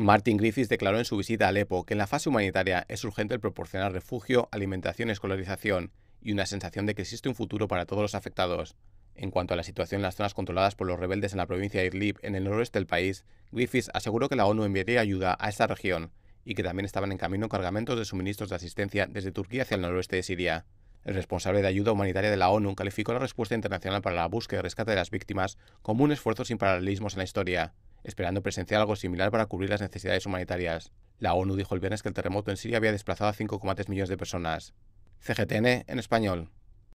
Martin Griffiths declaró en su visita a Alepo que en la fase humanitaria es urgente el proporcionar refugio, alimentación, escolarización y una sensación de que existe un futuro para todos los afectados. En cuanto a la situación en las zonas controladas por los rebeldes en la provincia de Idlib, en el noroeste del país, Griffiths aseguró que la ONU enviaría ayuda a esta región y que también estaban en camino cargamentos de suministros de asistencia desde Turquía hacia el noroeste de Siria. El responsable de ayuda humanitaria de la ONU calificó la respuesta internacional para la búsqueda y rescate de las víctimas como un esfuerzo sin paralelismos en la historia esperando presenciar algo similar para cubrir las necesidades humanitarias. La ONU dijo el viernes que el terremoto en Siria había desplazado a 5,3 millones de personas. CGTN en español.